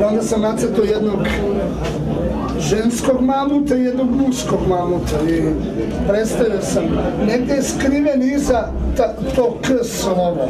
I onda sam nacrtao jednog ženskog mamuta i jednog muškog mamuta i predstavio sam. Negde je skriven iza ta, to K slovo.